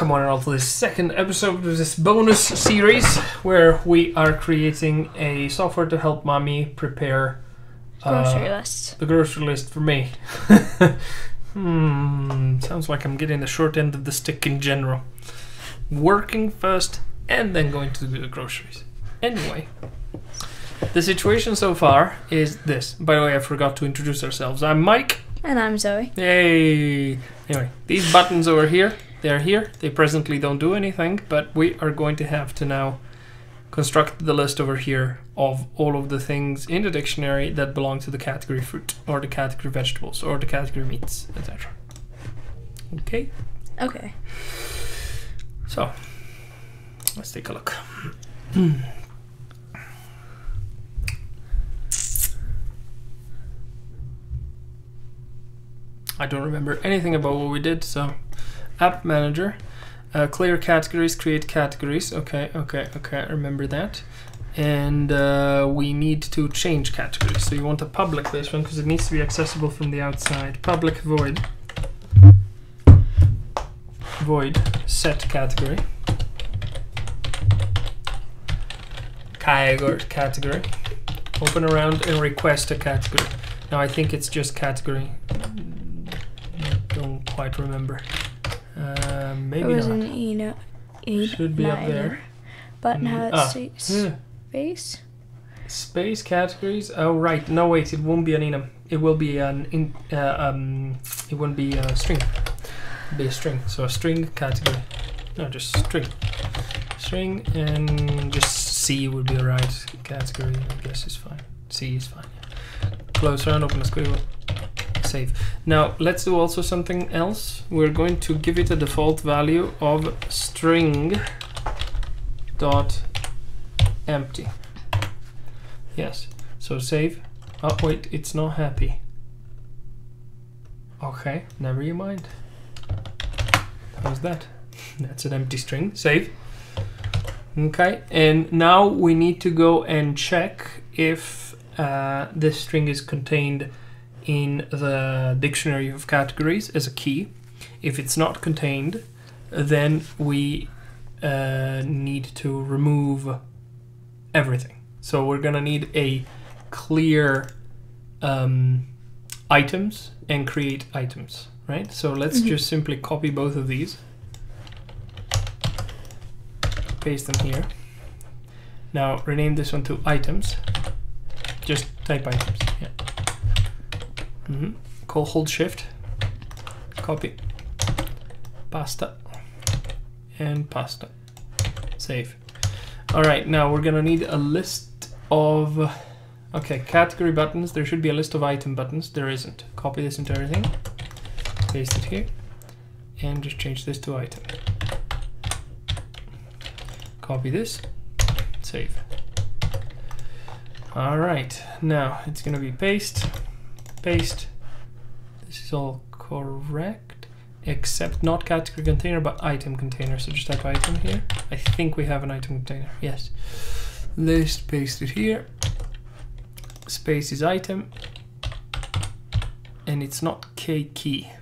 Welcome on and all to this second episode of this bonus series where we are creating a software to help mommy prepare Grocery uh, list. the grocery list for me. hmm, sounds like I'm getting the short end of the stick in general. Working first and then going to do the groceries. Anyway, the situation so far is this. By the way, I forgot to introduce ourselves. I'm Mike. And I'm Zoe. Yay! Anyway, these buttons over here, they're here. They presently don't do anything, but we are going to have to now construct the list over here of all of the things in the dictionary that belong to the category fruit, or the category vegetables, or the category meats, etc. Okay, Okay. so let's take a look. Hmm. I don't remember anything about what we did, so app manager, uh, clear categories, create categories. Okay, okay, okay, I remember that. And uh, we need to change categories. So you want a public this one because it needs to be accessible from the outside. Public void. Void set category. Category category. Open around and request a category. Now I think it's just category. I Don't quite remember. Uh, It was not. an E no, Should be up there. But now Mm, it's ah, says space. Space categories. Oh right. No wait. It won't be an enum. It will be an in. Uh, um. It won't be a string. It'll be a string. So a string category. No, just string. String and just C would be a right Category. I guess is fine. C is fine. Close round. Open a squiggle. Save. Now let's do also something else. We're going to give it a default value of string dot empty. Yes. So save. Oh wait, it's not happy. Okay, never you mind. How's that? That's an empty string. Save. Okay, and now we need to go and check if uh, this string is contained in the dictionary of categories as a key. If it's not contained, then we uh, need to remove everything. So we're gonna need a clear um, items and create items, right? So let's Mhm. just simply copy both of these, paste them here. Now rename this one to items. Just type items. Yeah. Hmm Call hold shift. Copy. Pasta. And pasta. Save. All right, now we're gonna need a list of, okay, category buttons. There should be a list of item buttons. There isn't. Copy this into everything, paste it here, and just change this to item. Copy this, save. All right, now it's gonna be paste, paste. This is all correct, except not category container, but item container. So just type item here. I think we have an item container. Yes. List, paste it here. Space is item. And it's not K key.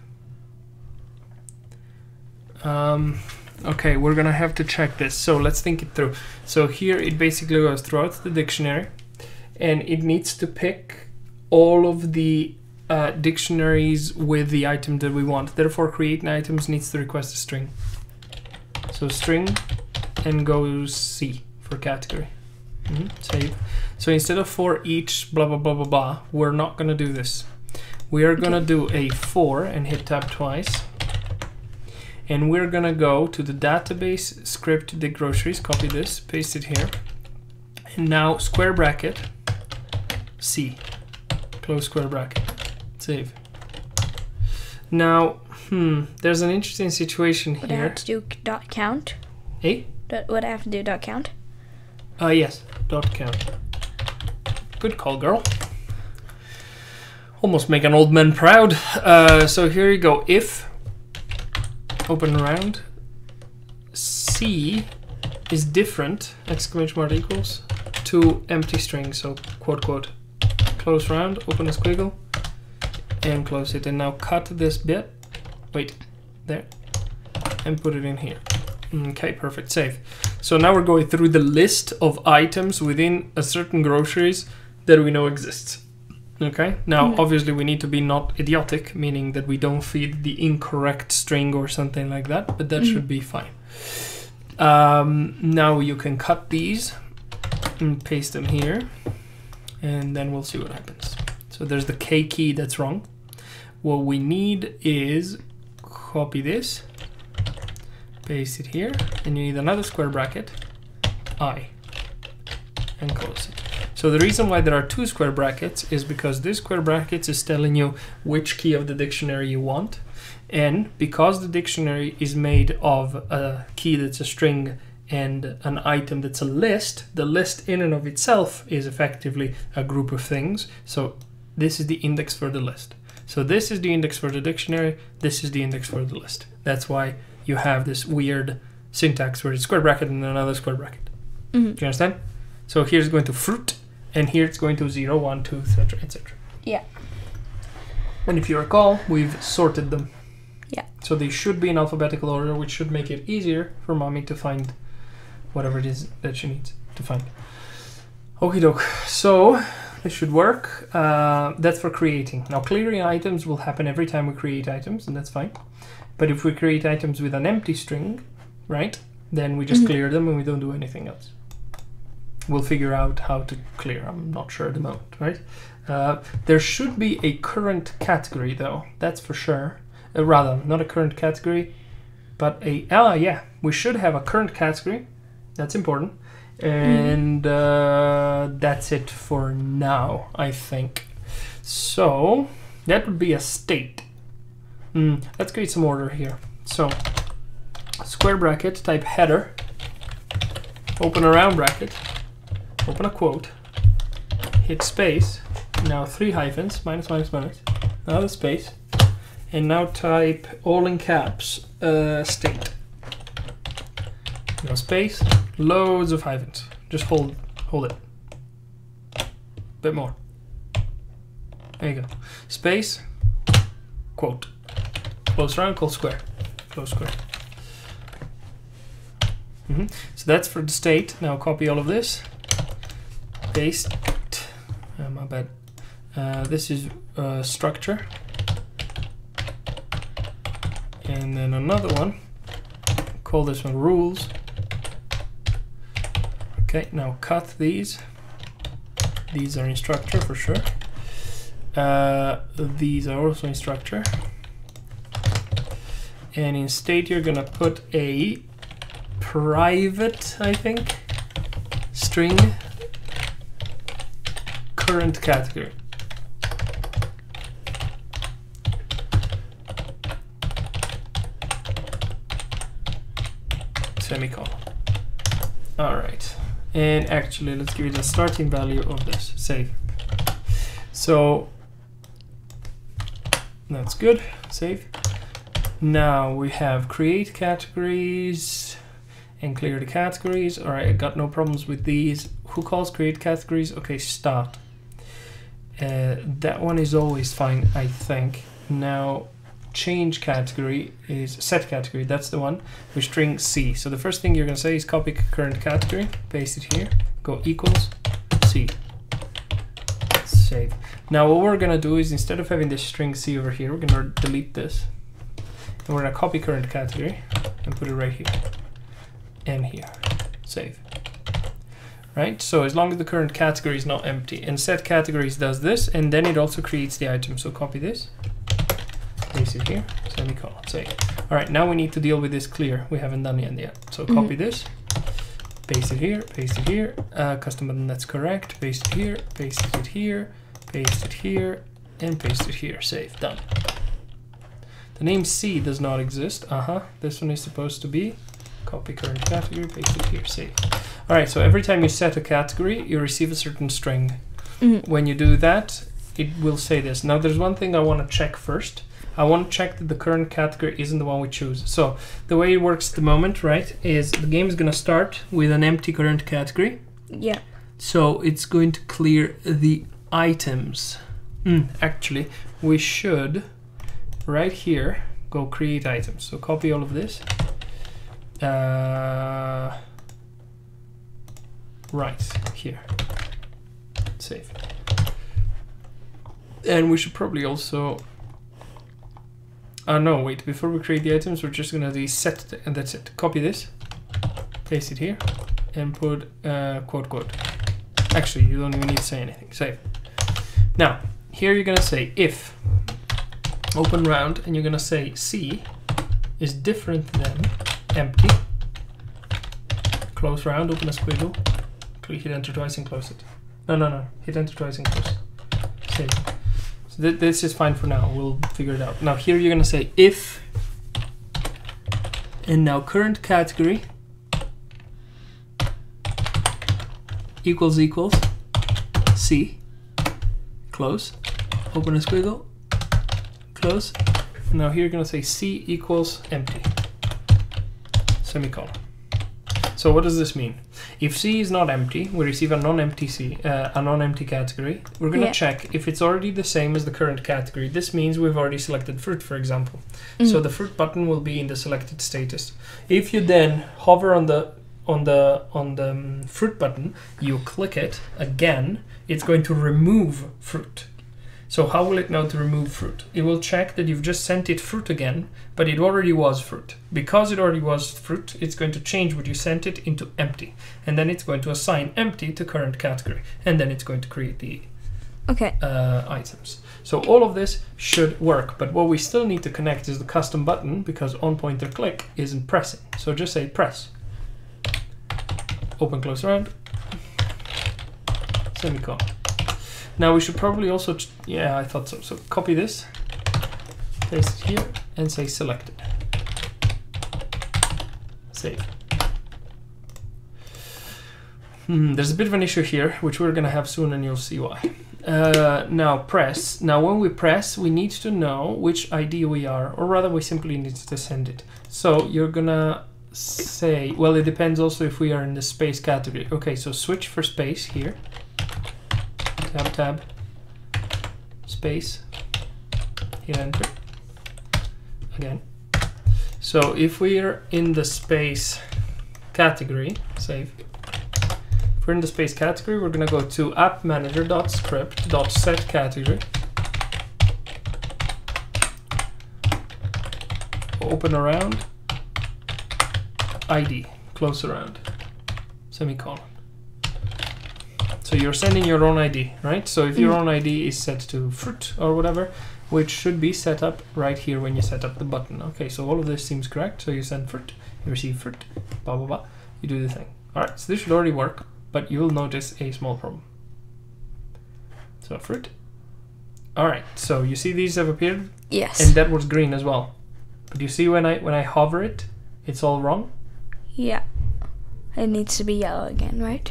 Um, okay, we're gonna have to check this. So let's think it through. So here it basically goes throughout the dictionary and it needs to pick all of the uh, dictionaries with the item that we want. Therefore, create an items needs to request a string. So string and goes C for category. Mhm, Save. So instead of for each blah blah blah blah blah, we're not gonna do this. We are gonna do a for and hit tab twice. And we're gonna go to the database script the groceries, copy this, paste it here. And now square bracket C. Close square bracket. Save. Now, hmm, there's an interesting situation Would I here. have to do dot count? Eh? Dot, would I have to do dot count? Uh, yes, dot count. Good call, girl. Almost make an old man proud. Uh, so here you go. If open round C is different exclamation mark equals to empty string. So quote quote close round, open a squiggle, and close it. And now cut this bit. Wait, there, and put it in here. Okay, perfect, save. So now we're going through the list of items within a certain groceries that we know exists. Okay, now Mhm. obviously we need to be not idiotic, meaning that we don't feed the incorrect string or something like that, but that Mhm. should be fine. Um, now you can cut these and paste them here, and then we'll see what happens. So there's the K key that's wrong. What we need is copy this, paste it here, and you need another square bracket, I, and close it. So the reason why there are two square brackets is because this square brackets is telling you which key of the dictionary you want, and because the dictionary is made of a key that's a string and an item that's a list, the list in and of itself is effectively a group of things. So this is the index for the list. So this is the index for the dictionary, this is the index for the list. That's why you have this weird syntax where it's square bracket and another square bracket. Mhm. Do you understand? So here's going to fruit, and here it's going to 0, 1, 2, etc., etc. Yeah. And if you recall, we've sorted them. Yeah. So they should be in alphabetical order, which should make it easier for mommy to find whatever it is that she needs to find. Okie doke. So this should work. Uh, that's for creating. Now clearing items will happen every time we create items, and that's fine. But if we create items with an empty string, right, then we just Mhm. clear them and we don't do anything else. We'll figure out how to clear. I'm not sure at the moment, right? Uh, there should be a current category though. That's for sure. Uh, rather, not a current category, but a ah yeah, we should have a current category. That's important. And uh, that's it for now, I think. So that would be a state. Mm, let's create some order here. So square bracket, type header, open a round bracket, open a quote, hit space. Now three hyphens, minus minus minus, another space, and now type all in caps uh, state. No space, loads of hyphens. Just hold hold it. Bit more. There you go. Space, quote. Close round, close square. Close square. hmm So that's for the state. Now copy all of this. Paste. Uh, my bad. Uh, this is uh, structure. And then another one. Call this one rules. Okay, now cut these. These are instructor for sure. Uh, these are also instructor. And in state, you're gonna put a private, I think, string current category. Semicolon. All right. And actually, let's give it a starting value of this. Save. So that's good. Save. Now we have create categories and clear the categories. All right, I got no problems with these. Who calls create categories? Okay, start. Uh, that one is always fine, I think. Now, change category is set category. That's the one with string C. So the first thing you're gonna say is copy current category, paste it here, go equals C. Save. Now what we're gonna do is instead of having this string C over here, we're gonna delete this. And we're gonna copy current category and put it right here and here. Save. Right? So as long as the current category is not empty. And set categories does this, and then it also creates the item. So copy this, paste it here, semicolon, save. All right, now we need to deal with this clear. We haven't done it yet. So copy this, paste it here, paste it here, uh, custom button that's correct, paste it here, paste it here, paste it here, and paste it here. Save, done. The name C does not exist. Uh-huh, this one is supposed to be copy current category, paste it here, save. All right, so every time you set a category, you receive a certain string. Mhm. When you do that, it will say this. Now, there's one thing I want to check first. I want to check that the current category isn't the one we choose. So the way it works at the moment, right, is the game is going to start with an empty current category. Yeah. So it's going to clear the items. Mm, actually, we should right here go create items. So copy all of this, Uh, right here. Save. And we should probably also. Uh, no, wait. Before we create the items, we're just gonna do set, and that's it. Copy this, paste it here, and put uh, quote quote. Actually, you don't even need to say anything. Save. Now, here you're gonna say if open round, and you're gonna say c is different than empty. Close round, open a squiggle. Click hit enter twice and close it. No, no, no. Hit enter twice and close. Save. Th- this is fine for now. We'll figure it out. Now here you're gonna say if, and now current category equals equals C. Close. Open a squiggle. Close. Now here you're gonna say C equals empty. Semicolon. So what does this mean? If C is not empty, we receive a non-empty C, uh, a non-empty category. We're gonna Yeah. check if it's already the same as the current category. This means we've already selected fruit, for example. So Mm. the fruit button will be in the selected status. If you then hover on the on the on the um, fruit button, you click it again, it's going to remove fruit. So how will it know to remove fruit? It will check that you've just sent it fruit again, but it already was fruit. Because it already was fruit, it's going to change what you sent it into empty, and then it's going to assign empty to current category, and then it's going to create the Okay. uh, items. So all of this should work, but what we still need to connect is the custom button because on pointer click isn't pressing. So just say press. Open close round. Semicolon. Now we should probably also, yeah, I thought so. So copy this, paste it here, and say selected. Save. Hmm, there's a bit of an issue here, which we're gonna have soon, and you'll see why. Uh, now press. Now when we press, we need to know which ID we are, or rather, we simply need to send it. So you're gonna say, well, it depends also if we are in the space category. Okay, so switch for space here. Tab tab. Space. Hit enter. Again. So if we are in the space category, save. If we're in the space category, we're gonna go to app manager.script.set category. Open around. ID. Close around. Semicolon. So you're sending your own ID, right? So if your Mm. own ID is set to fruit or whatever, which should be set up right here when you set up the button. Okay, so all of this seems correct. So you send fruit, you receive fruit, blah blah blah. You do the thing. All right, so this should already work, but you will notice a small problem. So fruit. All right, so you see these have appeared, Yes. and that was green as well. But you see when I when I hover it, it's all wrong. yeah. It needs to be yellow again, right?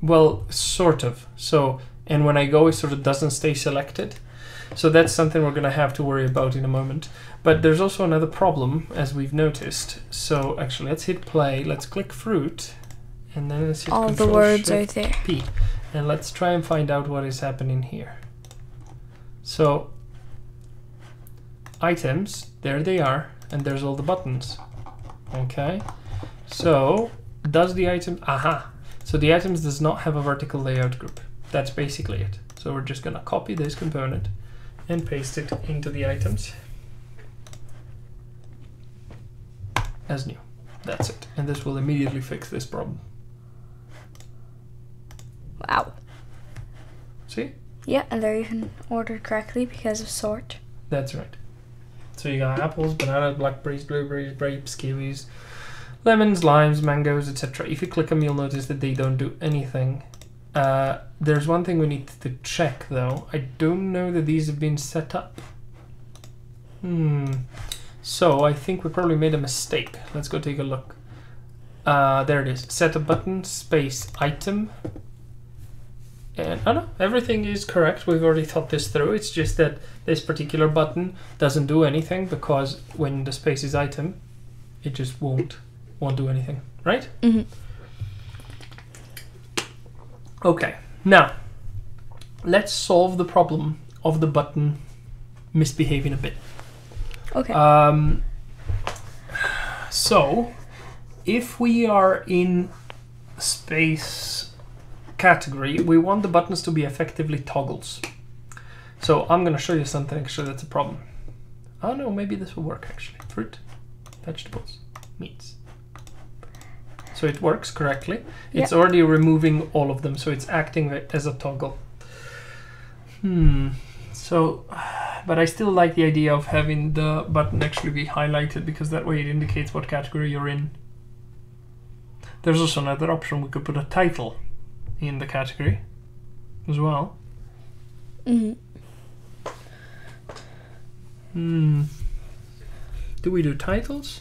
Well, sort of. So, and when I go, it sort of doesn't stay selected. So that's something we're going to have to worry about in a moment. But there's also another problem, as we've noticed. So actually, let's hit play. Let's click fruit, and then let's hit All the Control words are Shift there. P, and let's try and find out what is happening here. So items, there they are, and there's all the buttons. Okay. So does the item? Aha. So the items does not have a vertical layout group. That's basically it. So we're just gonna copy this component and paste it into the items as new. That's it. And this will immediately fix this problem. Wow. See? Yeah, and they're even ordered correctly because of sort. That's right. So you got apples, bananas, blackberries, blueberries, grapes, kiwis, lemons, limes, mangoes, etc. If you click them, you'll notice that they don't do anything. Uh, there's one thing we need to check though. I don't know that these have been set up. Hmm. So I think we probably made a mistake. Let's go take a look. Uh, there it is. Set a button, space, item. And oh no, everything is correct. We've already thought this through. It's just that this particular button doesn't do anything because when the space is item, it just won't won't do anything, right? hmm Okay. Now, let's solve the problem of the button misbehaving a bit. Okay. Um, so, if we are in space category, we want the buttons to be effectively toggles. So I'm going to show you something actually that's a problem. Oh no, maybe this will work actually. Fruit, vegetables, meats. So it works correctly. It's already removing all of them, so it's acting as a toggle. Hmm. So, but I still like the idea of having the button actually be highlighted because that way it indicates what category you're in. There's also another option. We could put a title in the category as well. hmm Hmm. Do we do titles?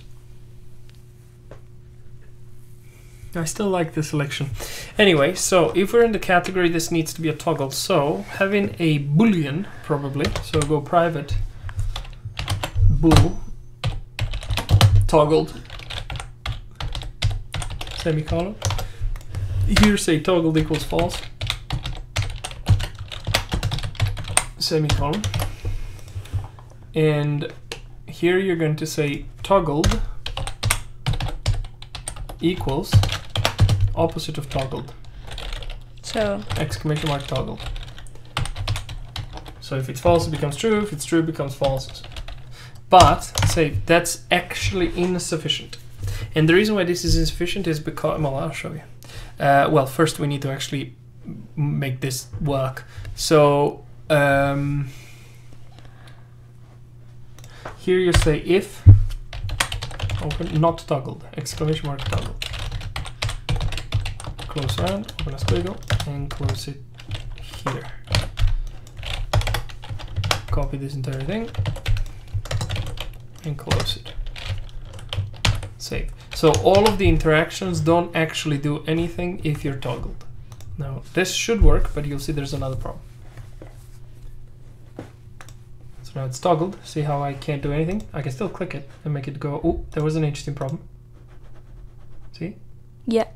I still like the selection. Anyway, so if we're in the category, this needs to be a toggle. So having a boolean, probably. So go private bool toggled semicolon. Here say toggled equals false semicolon. And here you're going to say toggled equals opposite of toggled So, exclamation mark toggled. So if it's false, it becomes true. If it's true, it becomes false. But say that's actually insufficient. And the reason why this is insufficient is because well, I'll show you. Uh, well, first we need to actually make this work. So um, here you say if open not toggled exclamation mark toggled. Close round, open a squiggle, and close it here. Copy this entire thing and close it. Save. So all of the interactions don't actually do anything if you're toggled. Now this should work, but you'll see there's another problem. So now it's toggled. See how I can't do anything? I can still click it and make it go, oh, there was an interesting problem. See? yeah.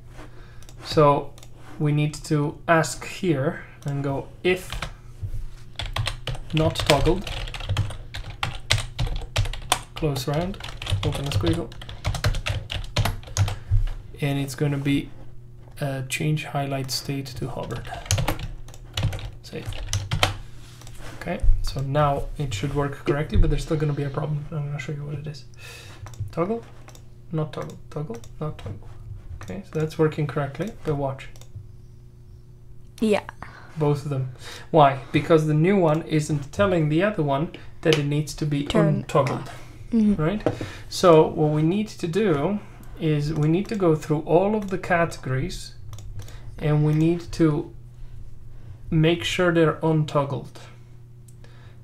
So we need to ask here and go if not toggled, close round, open a squiggle, and it's going to be change highlight state to hovered. Save. Okay, so now it should work correctly, but there's still going to be a problem. I'm going to show you what it is. Toggle, not toggle, toggle, not toggle. Okay, so that's working correctly, but watch. Yeah. Both of them. Why? Because the new one isn't telling the other one that it needs to be Turn untoggled, hmm right? So what we need to do is we need to go through all of the categories and we need to make sure they're untoggled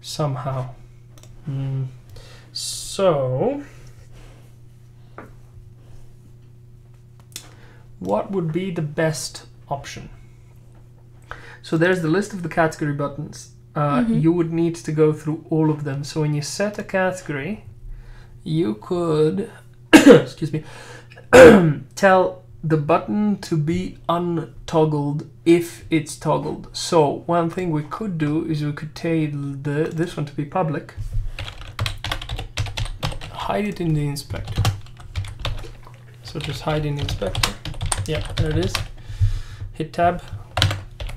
somehow. Hmm. So what would be the best option? So there's the list of the category buttons. Uh, Mhm. You would need to go through all of them. So when you set a category, you could, excuse me, tell the button to be untoggled if it's toggled. So one thing we could do is we could tell the this one to be public. Hide it in the inspector. So just hide in the inspector. Yeah, there it is. Hit tab,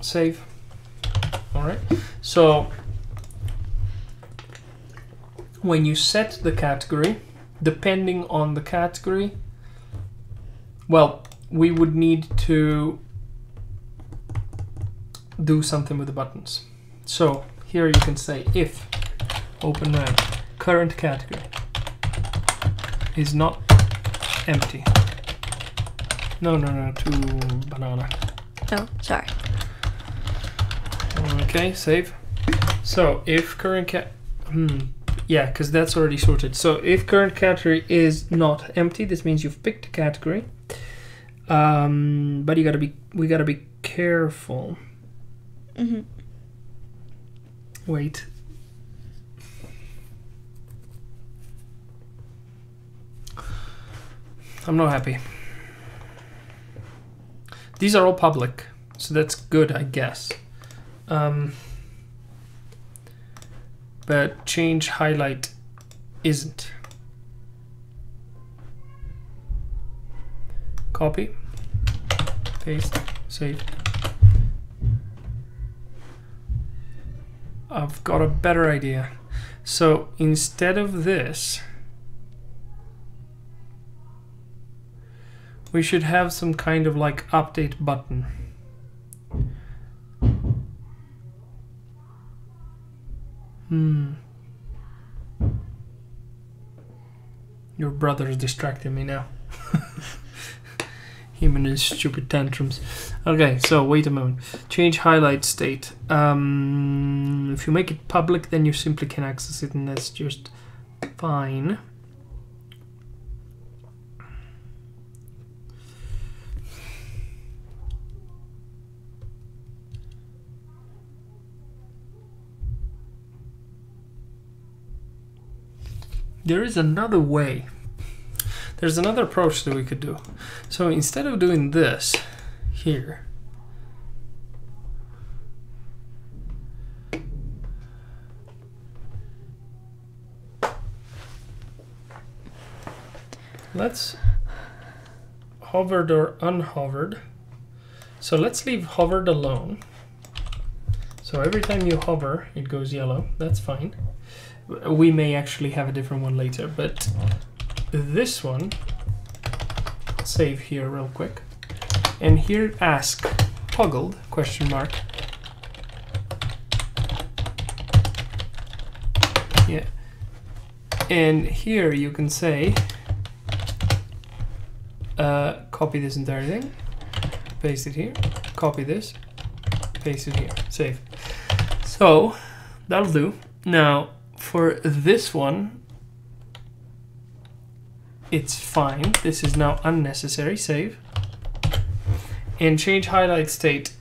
save. All right. So when you set the category, depending on the category, well, we would need to do something with the buttons. So here you can say if open now current category is not empty. No, no, no, to banana. Oh, sorry. Okay, save. So if current cat, hmm, yeah, because that's already sorted. So if current category is not empty, this means you've picked a category. Um, but you gotta be, we gotta be careful. hmm Wait. I'm not happy. These are all public, so that's good, I guess. Um, but change highlight isn't. copy, paste, save. I've got a better idea. So instead of this, we should have some kind of like update button. Hmm. Your brother's distracting me now. Him and his stupid tantrums. Okay, so wait a moment. Change highlight state. Um, if you make it public, then you simply can access it, and that's just fine. There is another way. There's another approach that we could do. So instead of doing this here, let's hovered or unhovered. So let's leave hovered alone. So every time you hover, it goes yellow. That's fine. We may actually have a different one later, but this one, save here real quick. And here ask toggled question mark. Yeah. And here you can say uh, copy this entire thing, paste it here, copy this, paste it here, save. So that'll do. Now for this one, it's fine. This is now unnecessary. Save. And change highlight state.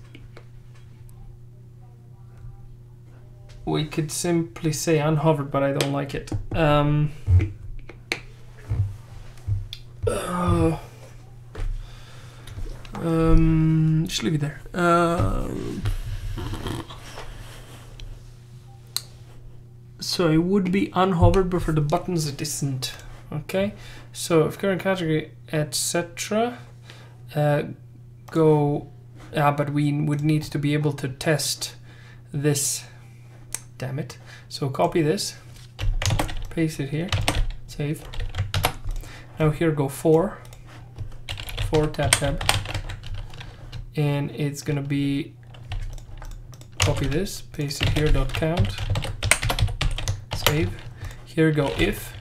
We could simply say unhovered, but I don't like it. Um, uh, um, just leave it there. Uh, so it would be unhovered, but for the buttons it isn't. Okay, so if current category, etc. Uh, go, yeah, but we would need to be able to test this. Damn it. So copy this, paste it here, save. Now here go for, for tab tab, and it's gonna be copy this, paste it here dot count, save. Here go if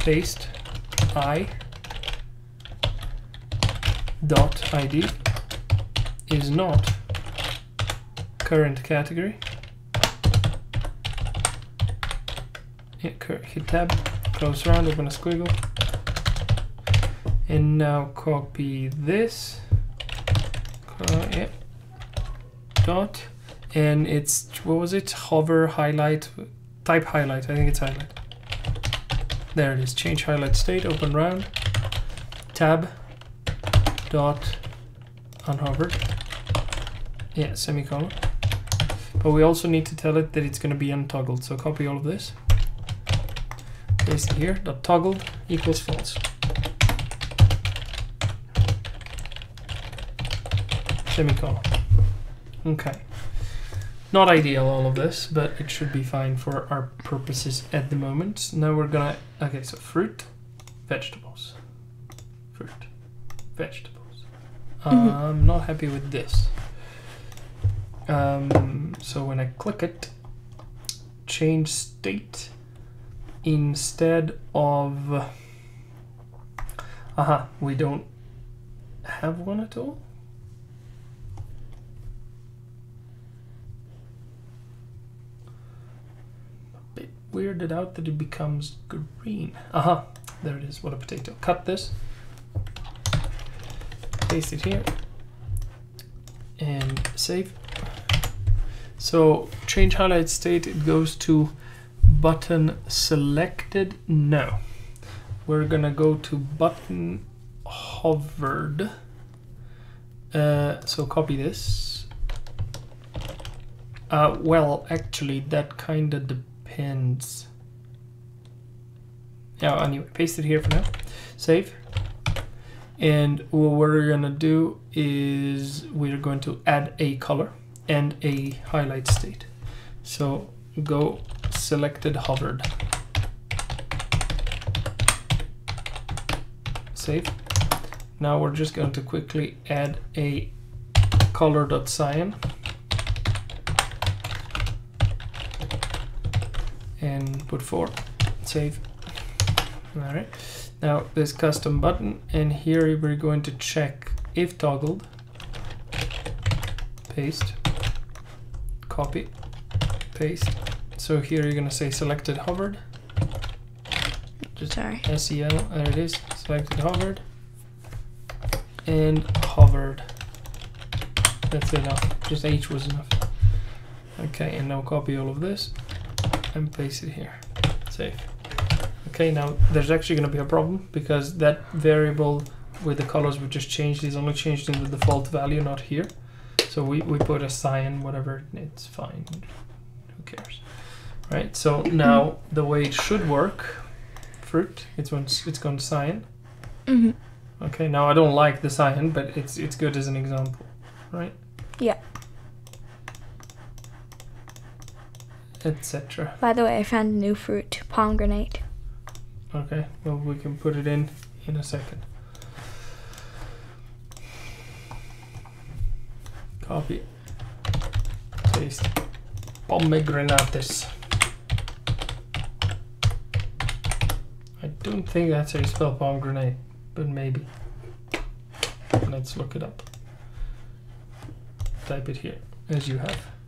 paste i dot id is not current category. Hit, tab, close round, open a squiggle, and now copy this. Uh, yeah. Dot, and it's what was it? Hover highlight, type highlight. I think it's highlight. There it is. Change highlight state, open round, tab, dot, unhovered. Yeah, semicolon. But we also need to tell it that it's going to be untoggled. So copy all of this. Paste it here. Dot toggled equals false. Semicolon. Okay. Not ideal, all of this, but it should be fine for our purposes at the moment. Now we're gonna, okay, so fruit, vegetables, fruit, vegetables. Mhm. I'm not happy with this. Um, so when I click it, change state instead of, aha, we don't have one at all. Weirded out that it becomes green. Aha, there it is. What a potato. Cut this, paste it here, and save. So change highlight state, it goes to button selected. No, we're gonna go to button hovered. Uh, so copy this. Uh, well, actually, that kind of depends. Yeah, anyway, paste it here for now. Save. And what we're gonna do is we're going to add a color and a highlight state. So go selected hovered. Save. Now we're just going to quickly add a color.cyan and put 4 save. All right now this custom button and here we're going to check if toggled. Paste. Copy. Paste. So here you're going to say selected hovered. Just Sorry. SEL there it is. Selected hovered. And hovered. That's enough. Just H was enough. Okay and now copy all of this and paste it here. Save okay now there's actually going to be a problem because that variable with the colors we just changed is only changed in the default value not here. So we, we put a cyan whatever it's fine. Who cares? Right so now the way it should work fruit it's when it's gone to cyan. Hmm okay now i don't like the cyan but it's it's good as an example right? Yeah. Etc By the way, I found a new fruit, pomegranate. Okay, well, we can put it in in a second. Copy. Paste. Pomegranates. I don't think that's how you spell pomegranate, but maybe. Let's look it up. Type it here, as you have.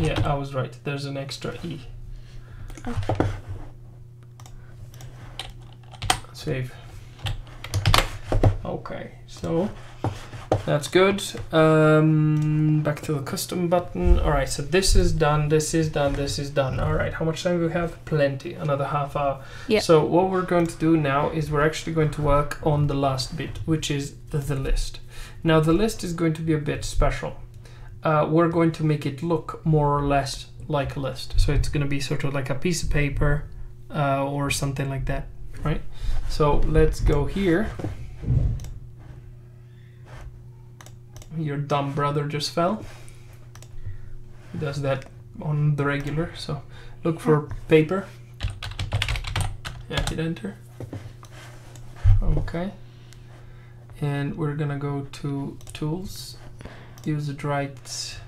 Yeah, I was right. There's an extra E. Save. Okay, so that's good. Um, back to the custom button. All right, so this is done. This is done. This is done. All right, how much time do we have? Plenty. Another half hour. Yeah. So what we're going to do now is we're actually going to work on the last bit, which is the list. Now the list is going to be a bit special uh, we're going to make it look more or less like a list. So it's going to be sort of like a piece of paper uh, or something like that, right? So let's go here. Your dumb brother just fell. He does that on the regular. So look for paper. Yeah, hit enter. Okay. And we're gonna go to tools use it right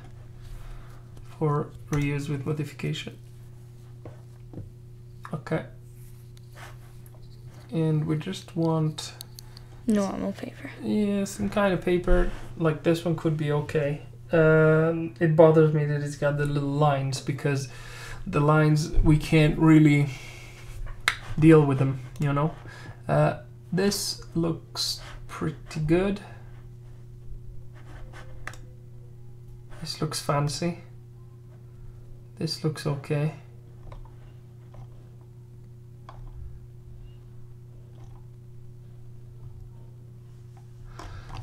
for reuse with modification. Okay. And we just want, Normal paper. yeah, some kind of paper, like this one could be okay. Um, it bothers me that it's got the little lines because the lines, we can't really deal with them, you know? Uh, this looks pretty good. This looks fancy. This looks okay.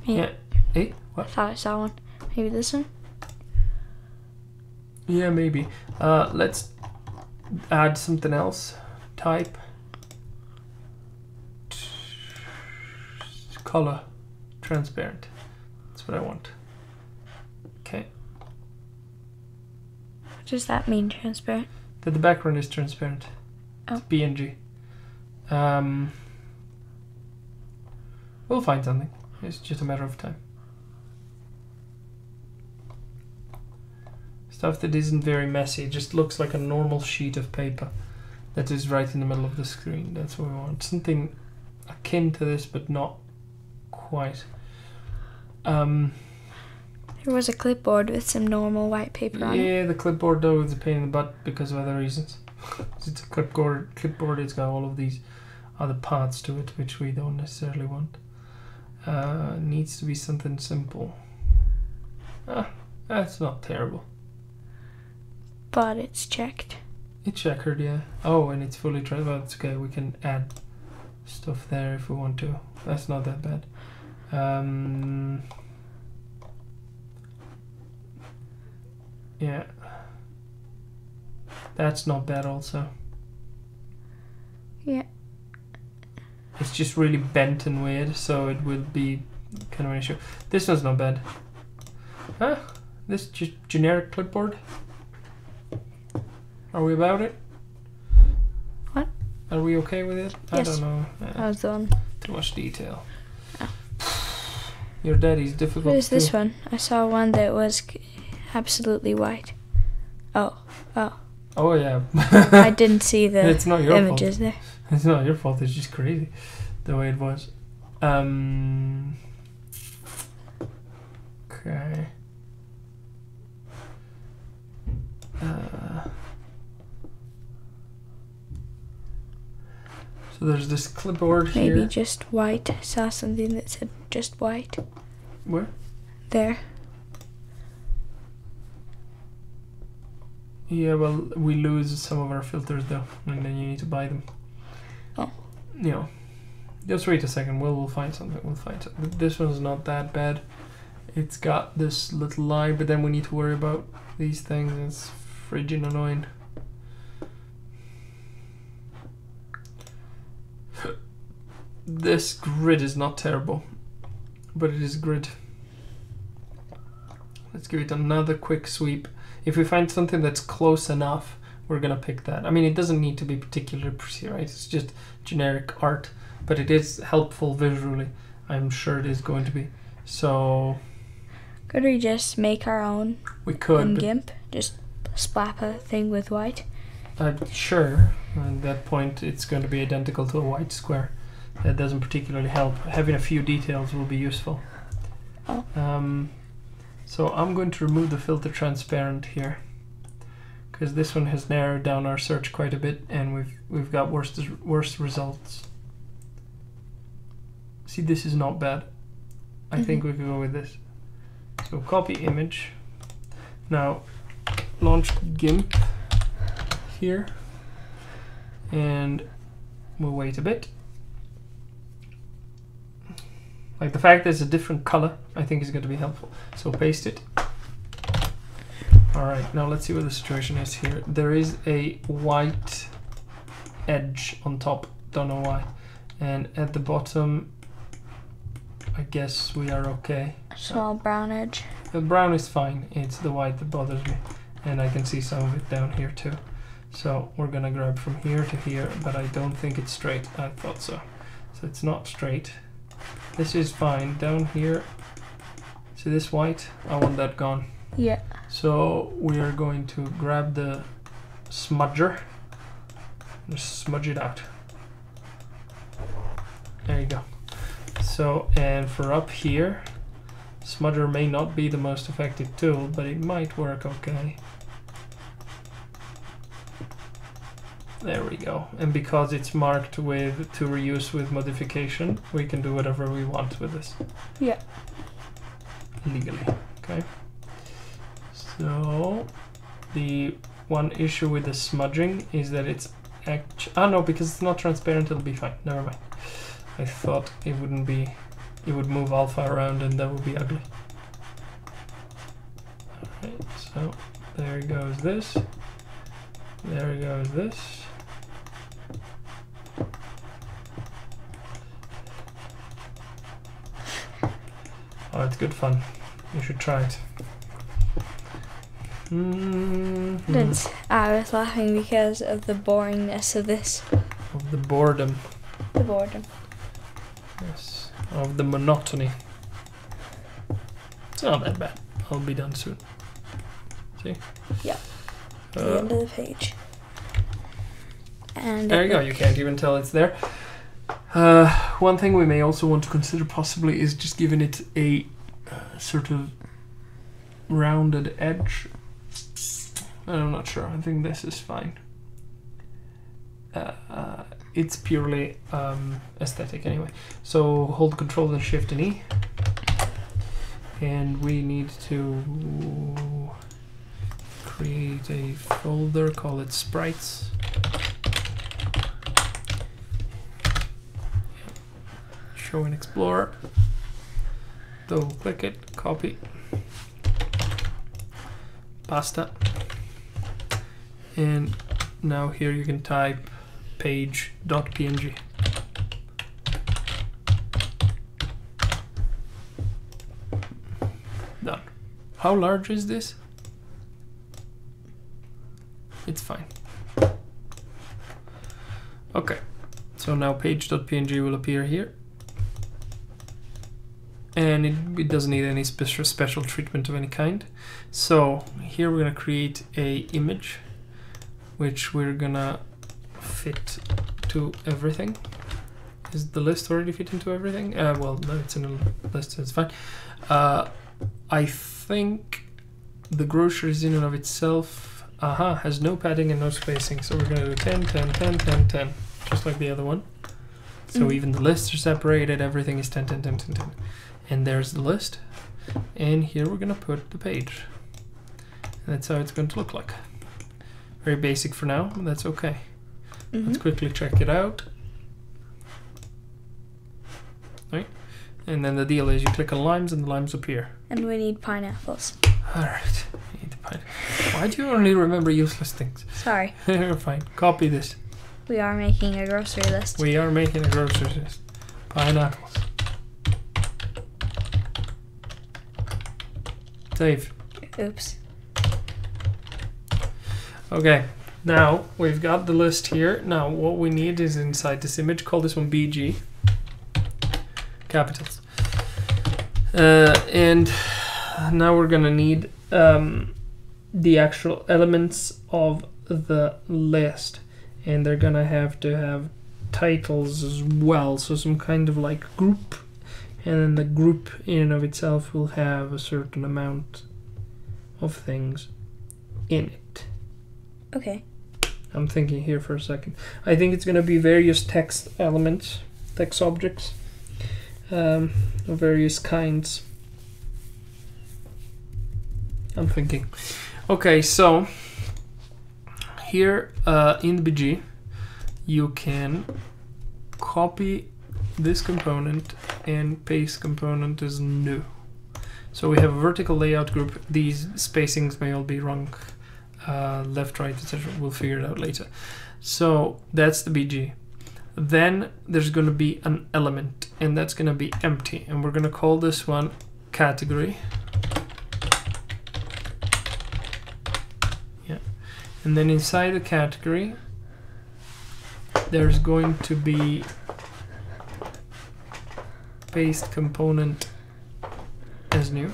Yeah. Hey, I thought I saw one. Maybe this one? yeah, maybe. Uh, let's add something else. Type. Color. Transparent. That's what I want. Okay. What does that mean, transparent? That the background is transparent. It's Oh. PNG. Um, we'll find something. It's just a matter of time. Stuff that isn't very messy, it just looks like a normal sheet of paper that is right in the middle of the screen. That's what we want. Something akin to this, but not quite. Um, There was a clipboard with some normal white paper on it. yeah, the clipboard though is a pain in the butt because of other reasons. it's a clipboard. Clipboard. It's got all of these other parts to it which we don't necessarily want. Uh, needs to be something simple. Ah, that's not terrible. But it's checked. It's checkered, yeah. Oh, and it's fully trans. Well, it's okay. We can add stuff there if we want to. That's not that bad. Um, yeah. That's not bad, also. Yeah. It's just really bent and weird, so it will be kind of an issue. This one's not bad. Huh? This just generic clipboard? Are we about it? What? Are we okay with it? I don't know. Uh, That was one. too much detail. Your daddy's difficult. What is this one? I saw one that was absolutely white. Oh, Oh Oh yeah. I didn't see the it's not your fault. images there. It's not your fault. It's just crazy, the way it was. Um. Okay. Uh, so there's this clipboard Maybe here. Maybe just white. I saw something that said just white. Where? There. Yeah, well, we lose some of our filters though, and then you need to buy them. Oh. You know, just wait a second. We'll we'll find something. We'll find something. This one's not that bad. It's got this little line, but then we need to worry about these things. It's friggin' annoying. this grid is not terrible, but it is grid. Let's give it another quick sweep. If we find something that's close enough, we're gonna pick that. I mean, it doesn't need to be particularly pretty, right? It's just generic art, but it is helpful visually. I'm sure it is going to be. So Could we just make our own we could. in GIMP? Just slap a thing with white? I'm sure at that point it's going to be identical to a white square. That doesn't particularly help. Having a few details will be useful. Oh. Um, so I'm going to remove the filter transparent here because this one has narrowed down our search quite a bit and we've we've got worse worse results. See, this is not bad. I mm-hmm. think we could go with this. So copy image. Now launch GIMP here and we'll wait a bit. Like the fact that it's a different color, I think is going to be helpful. So paste it. Alright, now let's see what the situation is here. There is a white edge on top, don't know why. And at the bottom, I guess we are okay. Small brown edge. The brown is fine, it's the white that bothers me. And I can see some of it down here too. So we're gonna grab from here to here, but I don't think it's straight. I thought so. So it's not straight. This is fine. Down here, see this white? I want that gone. Yeah. So we are going to grab the smudger and smudge it out. There you go. So, and for up here, smudger may not be the most effective tool, but it might work okay. There we go. And because it's marked with to reuse with modification, we can do whatever we want with this. Yeah. Legally. Okay. So the one issue with the smudging is that it's act ah no because it's not transparent it'll be fine. Never mind. I thought it wouldn't be it would move alpha around and that would be ugly. Alright, so there goes this. There goes this. Oh, it's good fun. You should try it. Mm That's, I was laughing because of the boringness of this. Of the boredom. The boredom. Yes. Of the monotony. It's not that bad. I'll be done soon. See? Yeah. Uh, the end of the page. And There you go, you can't even tell it's there. Uh, one thing we may also want to consider possibly is just giving it a uh, sort of rounded edge. I'm not sure, I think this is fine. Uh, uh, it's purely um, aesthetic anyway. So hold Control and Shift and E. And we need to create a folder, call it sprites. Show in Explorer. Double click it, copy, pasta, and now here you can type page.png. Done. How large is this? It's fine. Okay, so now page.png will appear here. And it, it doesn't need any special special treatment of any kind. So here we're gonna create a image which we're gonna fit to everything. Is the list already fit into everything? Uh, well, no, it's in a list, so it's fine. Uh, I think the groceries in and of itself, aha, has no padding and no spacing. So we're gonna do 10, 10, 10, 10, 10, just like the other one. So Mhm. even the lists are separated, everything is 10, 10, 10, 10, 10. And there's the list. And here we're gonna put the page. And that's how it's going to look like. Very basic for now, that's okay. Mhm. Let's quickly check it out. Right? And then the deal is you click on limes and the limes appear. And we need pineapples. Alright. Need to find- Why do you only remember useless things? Sorry, You're fine. Copy this. we are making a grocery list. We are making a grocery list. Pineapples. Save. Oops. Okay, now we've got the list here. Now what we need is inside this image, call this one BG. Capitals. Uh, and now we're gonna need um, the actual elements of the list. And they're gonna have to have titles as well. So some kind of like group. And then the group in and of itself will have a certain amount of things in it. Okay. I'm thinking here for a second. I think it's going to be various text elements, text objects um, of various kinds. I'm thinking. Okay, so here uh, in the BG, you can copy this component and paste component is new. So we have a vertical layout group. These spacings may all be wrong uh, left, right, etc. We'll figure it out later. So that's the BG. Then there's going to be an element, and that's going to be empty, and we're going to call this one category. Yeah, and then inside the category, there's going to be paste component as new.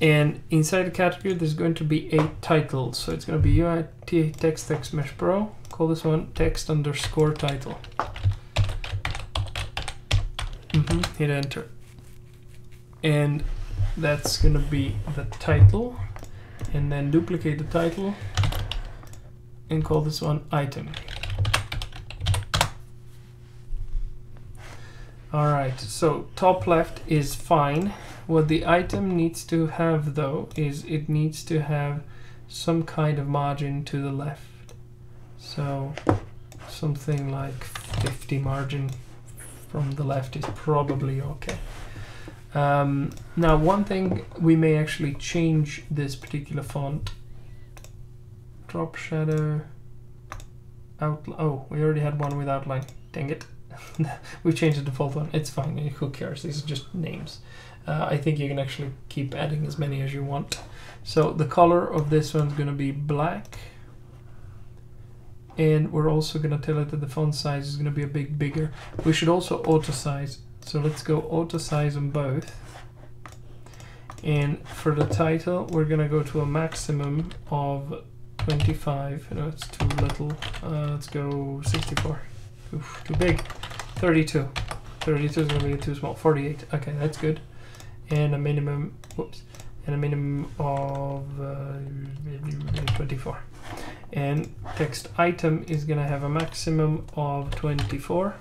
And inside the category, there's going to be a title. So it's going to be UIT text TextMeshPro. Call this one text underscore title. hmm Hit enter. And that's going to be the title. And then duplicate the title and call this one item. Alright, so top left is fine. What the item needs to have though is it needs to have some kind of margin to the left. So something like 50 margin from the left is probably okay. Um, now one thing we may actually change this particular font. Drop shadow. Outline. Oh, we already had one with outline. Dang it. We've changed the default one. It's fine. Who cares? These are just names. Uh, I think you can actually keep adding as many as you want. So the color of this one's going to be black. And we're also going to tell it that the font size is going to be a bit bigger. We should also auto size. So let's go auto size on both. And for the title, we're going to go to a maximum of 25. No, it's too little. Uh, let's go 64. Oof, too big. 32. 32 is going to be too small. 48. Okay, that's good. And a minimum, whoops, and a minimum of uh, 24. And text item is going to have a maximum of 24.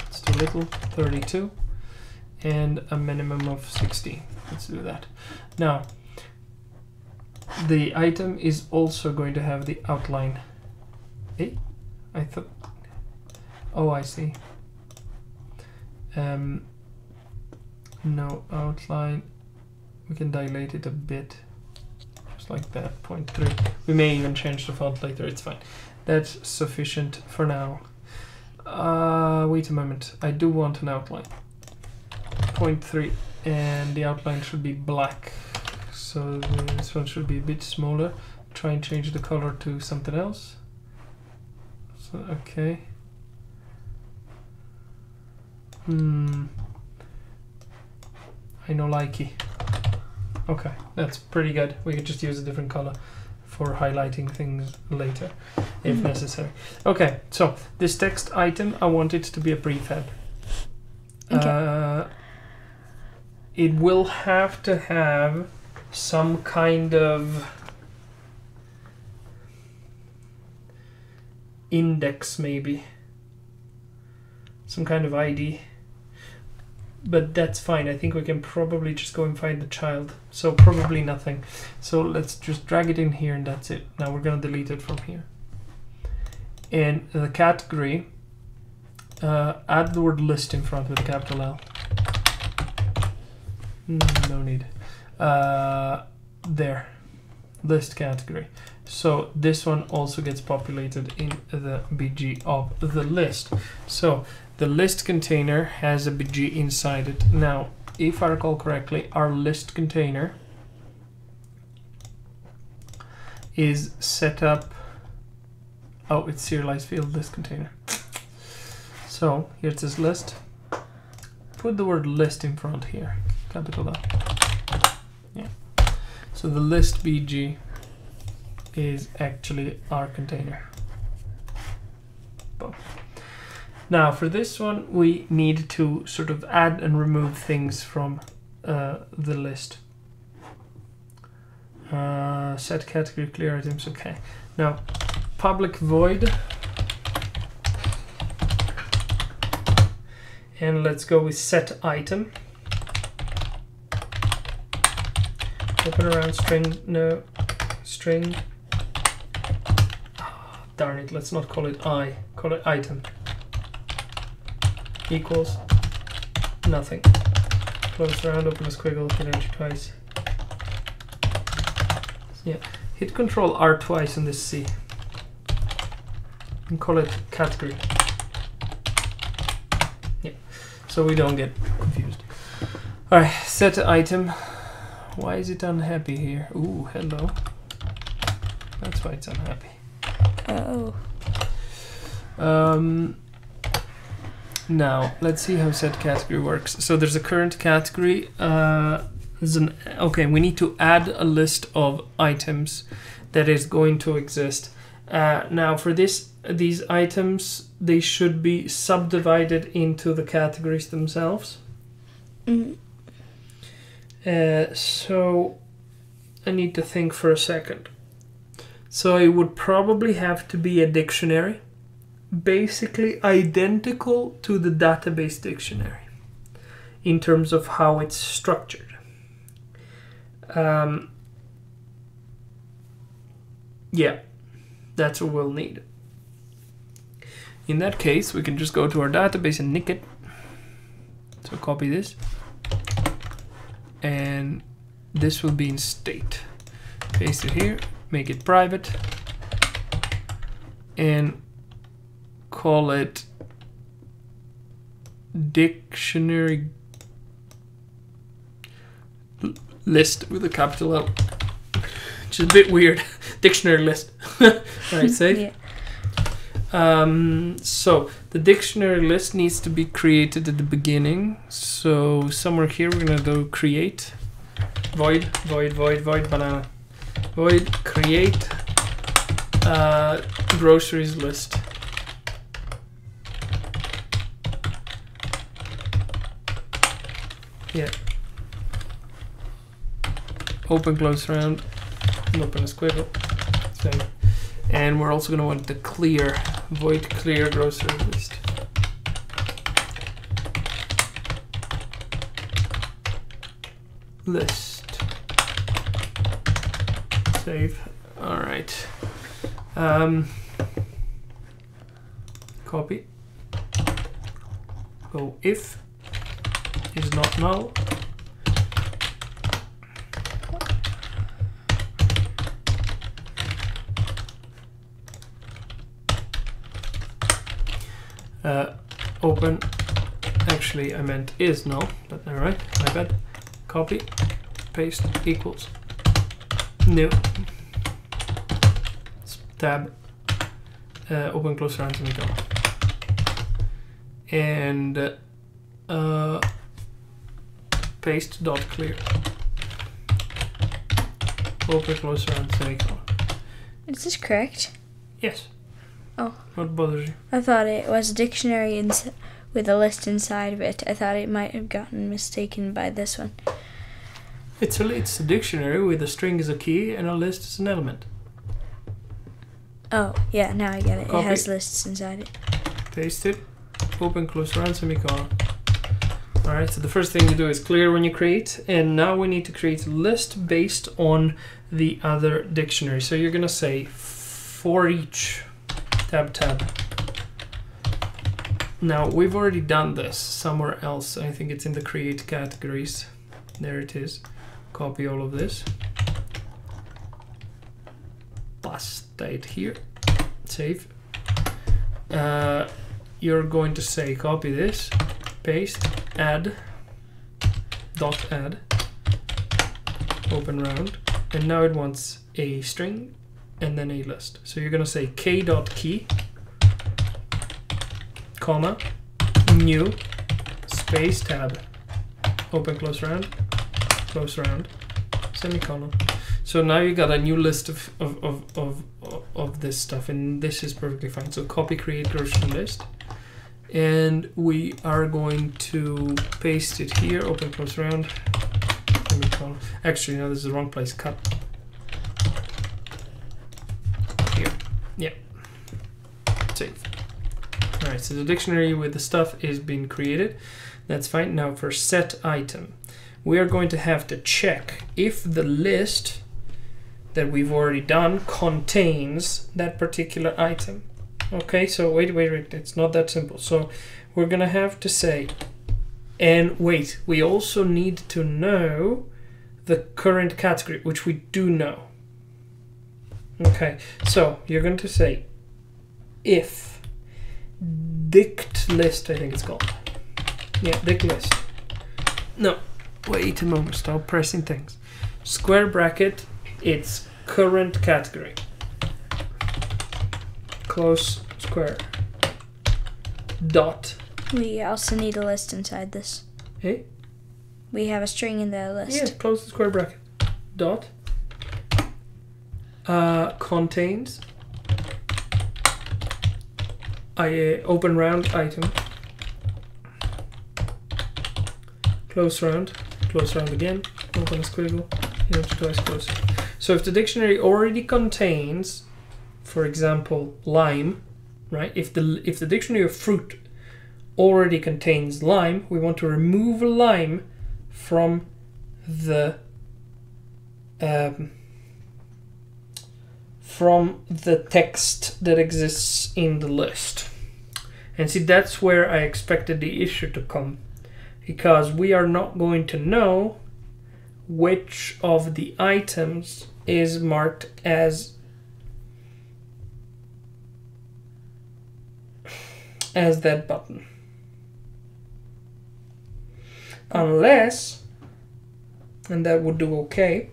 It's too little. 32. And a minimum of 16. Let's do that. Now, the item is also going to have the outline. Eh? I thought. Oh, I see. Um, no outline. We can dilate it a bit, just like that. Point three. We may even change the font later. It's fine. That's sufficient for now. Uh, wait a moment. I do want an outline. Point three, and the outline should be black. So this one should be a bit smaller. Try and change the color to something else. So okay. Hmm. I know likey. Okay, that's pretty good. We could just use a different color for highlighting things later if Mhm. necessary. Okay, so this text item, I want it to be a prefab. Okay. Uh, it will have to have some kind of index, maybe. Some kind of ID. But that's fine. I think we can probably just go and find the child. So probably nothing. So let's just drag it in here and that's it. Now we're gonna delete it from here. And the category, uh, add the word list in front with a capital L. Mm, no need. Uh, there, list category. So this one also gets populated in the BG of the list. So the list container has a BG inside it. Now, if I recall correctly, our list container is set up. Oh, it's serialized field list container. So here it says list. Put the word list in front here, capital L. Yeah. So the list BG is actually our container. Boom. Now for this one, we need to sort of add and remove things from uh, the list. Uh, set category clear items. Okay. Now public void. And let's go with set item. Open around string. No. String. Ah, darn it. Let's not call it I. Call it item. Equals. Nothing. Close around, open a squiggle, hit enter twice. Yeah. Hit control R twice on this C. And call it category. Yeah. So we don't get confused. Alright, set item. Why is it unhappy here? Ooh, hello. That's why it's unhappy. Oh. Um, now, let's see how set category works. So there's a current category. Uh, there's an, okay, we need to add a list of items that is going to exist. Uh, now, for this, these items, they should be subdivided into the categories themselves. Mm. Uh, so I need to think for a second. So it would probably have to be a dictionary, basically identical to the database dictionary in terms of how it's structured. Um, yeah, that's what we'll need. In that case, we can just go to our database and nick it. So copy this and this will be in state. Paste it here, make it private, and call it dictionary list with a capital L. Which is a bit weird. dictionary list. right, save. Yeah. Um, so the dictionary list needs to be created at the beginning. So somewhere here we're gonna do create void void void void banana void create uh, groceries list. Yeah. Open close round. Open a squiggle. Save. And we're also going to want the clear, void clear grocery list. List. Save. All right. Um, copy. Go if is not null. Uh, open. Actually, I meant is no, but mind. My bad. Copy, paste equals new tab. Uh, open close semicolon. And uh, paste dot clear. Open close round semicolon. Is this correct? Yes. Oh. What bothers you? I thought it was a dictionary ins- with a list inside of it. I thought it might have gotten mistaken by this one. It's a it's a dictionary with a string as a key and a list as an element. Oh, yeah, now I get it. Copy. It has lists inside it. Paste it. Open close round semicolon. Alright, so the first thing you do is clear when you create, and now we need to create a list based on the other dictionary. So you're gonna say for each tab tab. Now we've already done this somewhere else. I think it's in the create categories. There it is. Copy all of this. Paste it here. Save. Uh, you're going to say copy this, paste, add, dot add, open round, and now it wants a string and then a list. So you're gonna say k dot key, comma, new, space tab, open close round, close round, semicolon. So now you got a new list of, of, of, of, of this stuff, and this is perfectly fine. So copy create grocery list, and we are going to paste it here. Open close round. Actually, no, this is the wrong place. Cut. Here. Yeah. Save. All right. So the dictionary with the stuff is being created. That's fine. Now for set item, we are going to have to check if the list that we've already done contains that particular item. Okay, so wait, wait, wait, it's not that simple. So we're gonna have to say, and wait, we also need to know the current category, which we do know. Okay, so you're going to say if dict list, I think it's called. Yeah, dict list. No, wait a moment, stop pressing things. Square bracket its current category. Close square. Dot. We also need a list inside this. Hey? We have a string in the list. Yeah, close the square bracket. Dot. Uh, contains. I uh, open round item. Close round. Close round again. Open a squiggle. You to twice close. So if the dictionary already contains, for example, lime, right? If the if the dictionary of fruit already contains lime, we want to remove lime from the um, from the text that exists in the list. And see, that's where I expected the issue to come, because we are not going to know which of the items is marked as as that button. Unless and that would do okay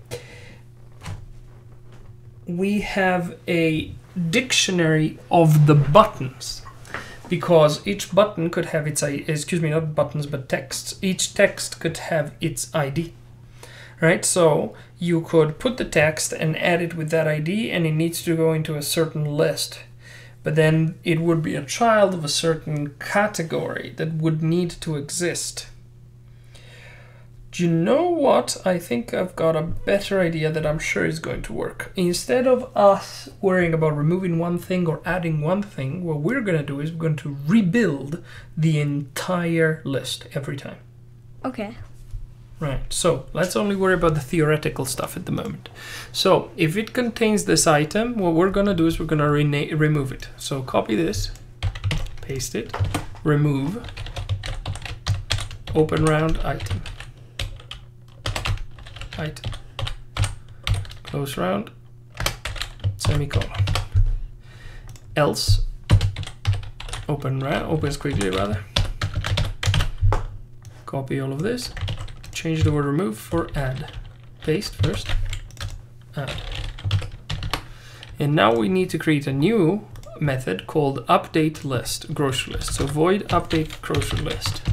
we have a dictionary of the buttons. Because each button could have its excuse me not buttons but texts each text could have its id right? So you could put the text and add it with that id and it needs to go into a certain list but then it would be a child of a certain category that would need to exist do you know what? I think I've got a better idea that I'm sure is going to work. Instead of us worrying about removing one thing or adding one thing, what we're going to do is we're going to rebuild the entire list every time. Okay. Right, so let's only worry about the theoretical stuff at the moment. So, if it contains this item, what we're to do is we're to remove it. So, copy this, paste it, remove, open round item. Item. Close round, semicolon. Else, open ra opens quickly rather. Copy all of this. Change the word remove for add. Paste first. Add. And now we need to create a new method called update list, grocery list. So void update grocery list.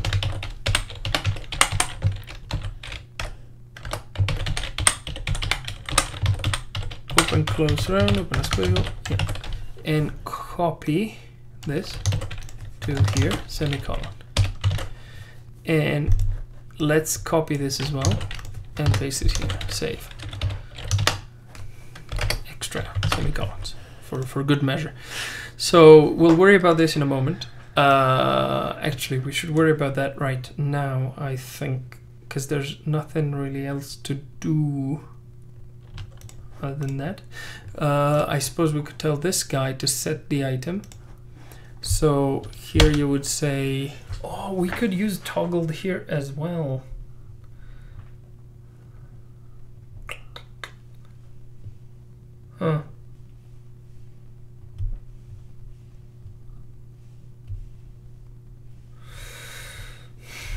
Open close round, open a squiggle, yeah. and copy this to here, semicolon. And let's copy this as well and paste it here, save. Extra semicolons for, for good measure. So we'll worry about this in a moment. Uh, actually, we should worry about that right now, I think, because there's nothing really else to do other than that. Uh, I suppose we could tell this guy to set the item. So here you would say, oh, we could use toggled here as well. Huh.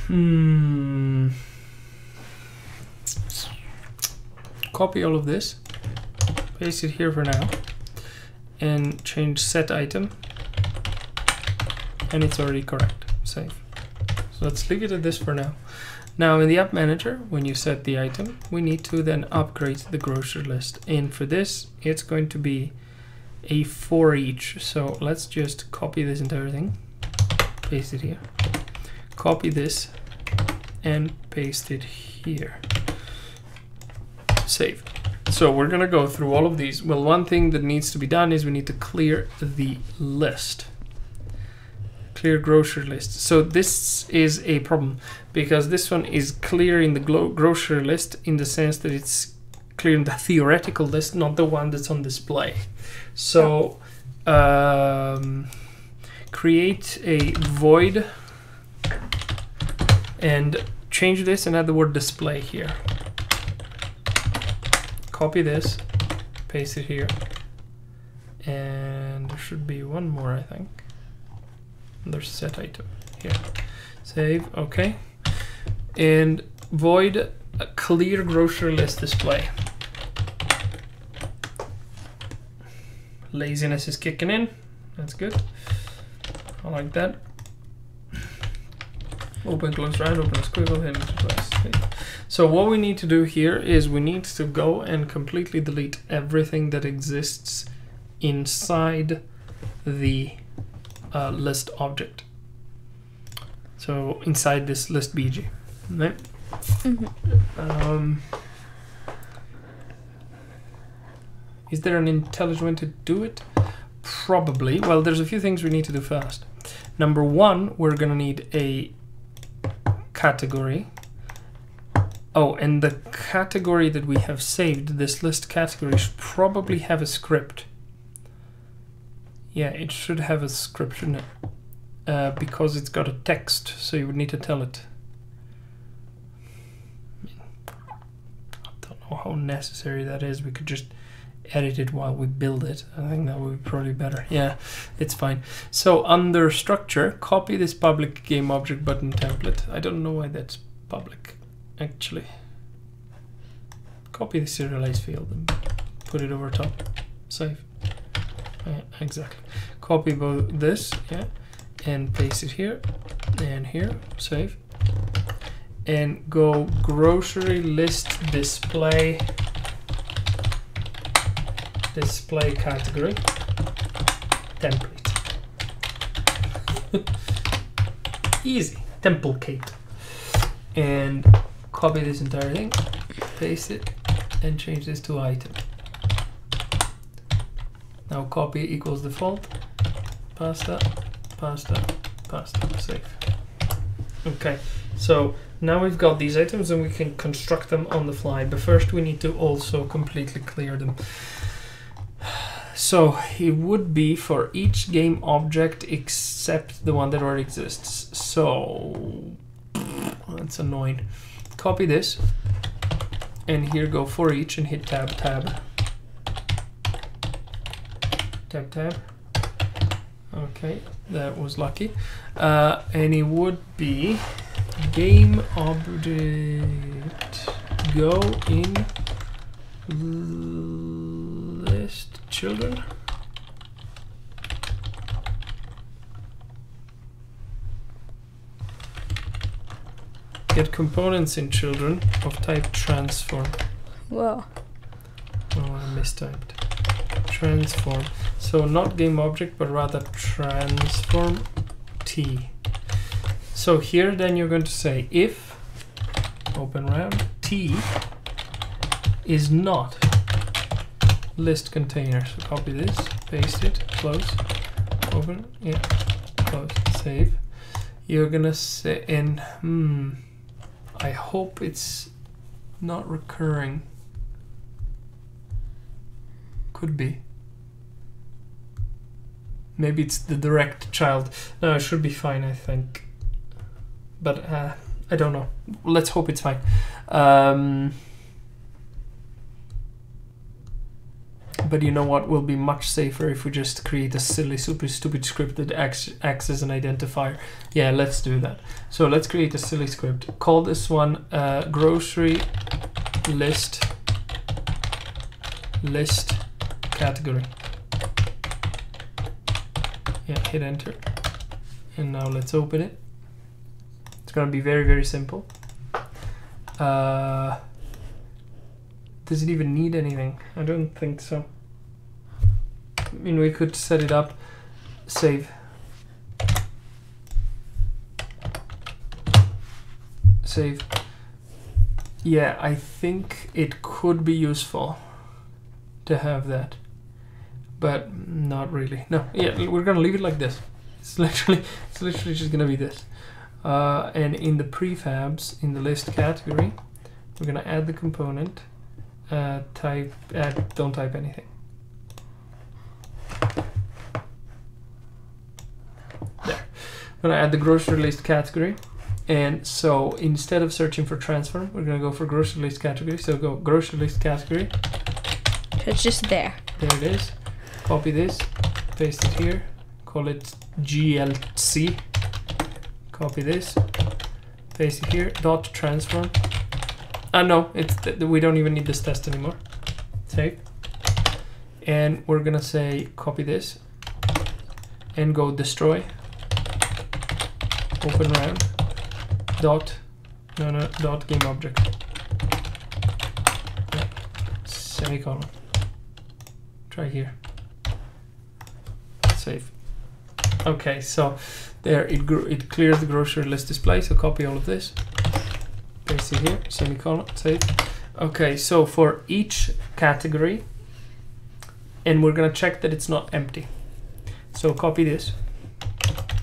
Hmm. Copy all of this, paste it here for now, and change set item, and it's already correct. Save. So let's leave it at this for now. Now in the app manager, when you set the item, we need to then upgrade the grocery list. And for this, it's going to be a for each. So let's just copy this entire thing, paste it here, copy this, and paste it here. Save. So we're gonna go through all of these. Well, one thing that needs to be done is we need to clear the list. Clear grocery list. So this is a problem because this one is clearing the grocery list in the sense that it's clearing the theoretical list, not the one that's on display. So um, create a void and change this and add the word display here. Copy this, paste it here, and there should be one more, I think. There's set item here. Save, okay. And void a clear grocery list display. Laziness is kicking in. That's good. I like that. Open, close, round, open squiggle, hit twice. So what we need to do here is we need to go and completely delete everything that exists inside the uh, list object. So inside this list BG, right? Mm -hmm. um, is there an intelligent way to do it? Probably. Well, there's a few things we need to do first. Number one, we're gonna need a category. Oh, and the category that we have saved, this list category, should probably have a script. Yeah, it should have a script, shouldn't it? Uh, because it's got a text, so you would need to tell it. I don't know how necessary that is. We could just edit it while we build it. I think that would be probably better. Yeah, it's fine. So under structure, copy this public game object button template. I don't know why that's public, actually. Copy the serialize field and put it over top. Save. Yeah, exactly. Copy both this, yeah, and paste it here and here. Save. And go grocery list display display category template. Easy, templecate. And copy this entire thing, paste it, and change this to item. Now copy equals default, pasta, pasta, pasta, save. Okay, so now we've got these items and we can construct them on the fly, but first we need to also completely clear them. So it would be for each game object except the one that already exists. So that's annoying. Copy this and here go for each and hit tab tab tab tab Okay, that was lucky. Uh, and it would be game object go in list children. Get components in children of type transform. Whoa. Oh, I mistyped. Transform. So not game object, but rather transform t. So here then you're going to say if open round t is not list container. So copy this, paste it, close, open, yeah, close, save. You're gonna say in hmm I hope it's not recurring. Could be. Maybe it's the direct child. No, it should be fine, I think. But uh, I don't know. Let's hope it's fine. Um, but you know what will be much safer if we just create a silly, super stupid script that acts, acts as an identifier. Yeah, let's do that. So let's create a silly script. Call this one uh, grocery list list category. Yeah, hit enter. And now let's open it. It's gonna be very, very simple. Uh, does it even need anything? I don't think so. I mean, we could set it up, save. Save. Yeah, I think it could be useful to have that, but not really. No, yeah, we're gonna leave it like this. It's literally, it's literally just gonna be this. Uh, and in the prefabs, in the list category, we're gonna add the component. Uh, type, add, don't type anything. There. I'm gonna add the grocery list category. And so instead of searching for transform, we're gonna go for grocery list category. So go grocery list category. It's just there. There it is. Copy this, paste it here, call it GLC. Copy this, paste it here, dot transform. Ah no, it's we don't even need this test anymore. Save. And we're gonna say copy this and go destroy. Open round. Dot no no dot game object. Yeah. Semicolon. Try here. Save. Okay, so there it it clears the grocery list display. So copy all of this, paste it here, semicolon, save. Okay, so for each category, and we're gonna check that it's not empty. So copy this,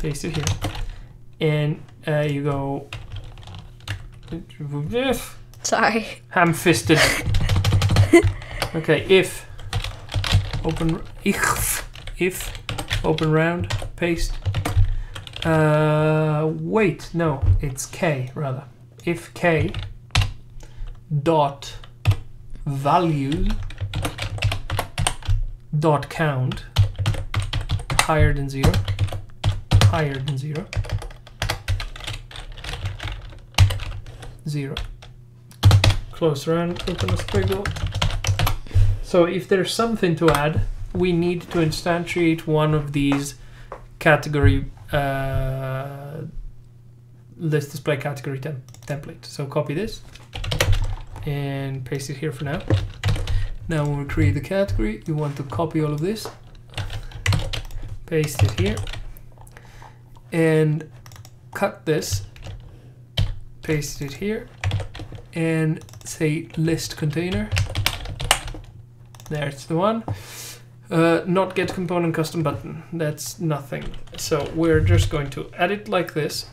paste it here, and uh, you go. Sorry. Ham-fisted. okay, if open if if open round. Paste. Uh, wait, no, it's k rather. If k dot value dot count higher than zero higher than zero zero. Close round. Open a squiggle. So if there's something to add we need to instantiate one of these category uh, list display category tem- template. So copy this and paste it here for now. Now when we create the category you want to copy all of this paste it here and cut this paste it here and say list container. There's the one uh, not get component custom button. That's nothing. So we're just going to add it like this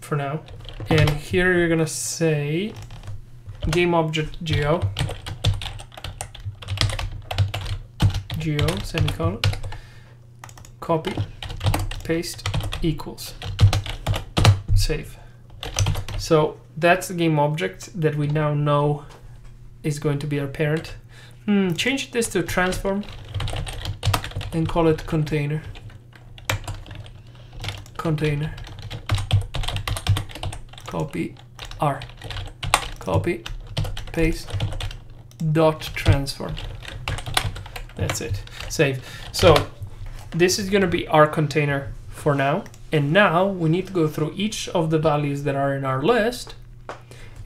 for now. And here you're gonna say game object geo. Geo semicolon. Copy paste equals. Save. So that's the game object that we now know is going to be our parent Hmm, change this to transform and call it container. container. Copy R. Copy, paste, dot transform. That's it. Save. So this is going to be our container for now. And now we need to go through each of the values that are in our list